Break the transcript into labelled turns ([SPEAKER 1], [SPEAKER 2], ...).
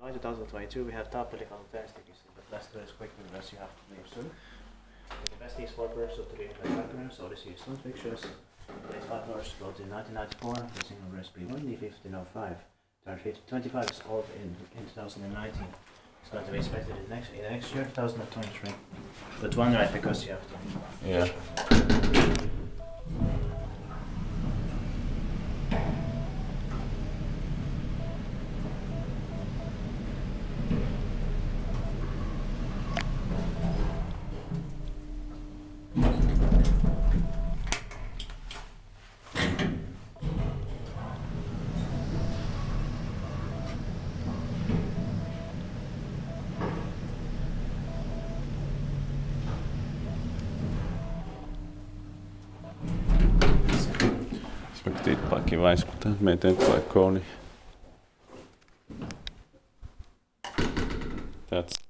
[SPEAKER 1] July 2022, we have top medical testing, but let's do this quickly because you have to leave soon. The best is four person to read my background, so this is stunt pictures. Today's five horse brought in 1994, the single recipe 1D1505. Turn 50, 25 is old in, in 2019. It's going to be expected in next, in next year, 2023. But one right because you have to.
[SPEAKER 2] Yeah. Spek tippaakin väiskutaan, me ei tulee kooni. That's